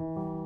you